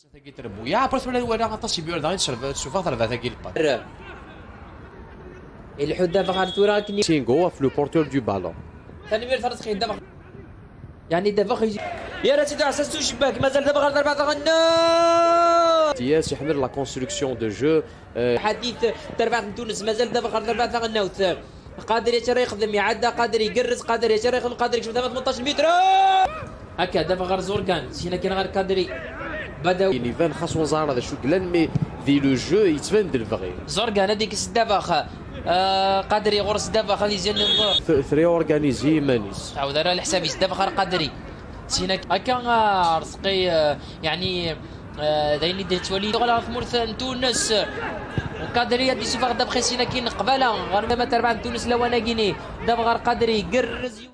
I bjurda غير تورا كني في لو بورتور دو بالون ثاني مير فرد خي دافع يعني دافع خي يا راه تدعس ساسو شباك مازال دافع غير ضربة غنا تياس يحمل لا كونستركسيون دو جو حديث تربع تونس مازال دافع غير غناوت قادر يا يخدم يعدى قادر يقرز قادر يا يخدم قادر يكشف 18 متر هكا دافع غير زوركان هنا كاين غير قادري بداو يبان خاص وزارة هذا شو قلان مي في لو جو يتبان دلفغي زوركان هذيك الدافع آه قادري يغرس دافع خلي يزين النظر ثري اورغانيزي مانيس تعود راه الحساب خير قادري. سينا هكا رزقي آه، يعني آه، دايني دير تولي غلا ثمورث تونس. وقادري هادي سوفا غدا بخي سينا كاين قبالة. غير ما تربع تونس لو أنا كيني. دابا غير قادري يقرز.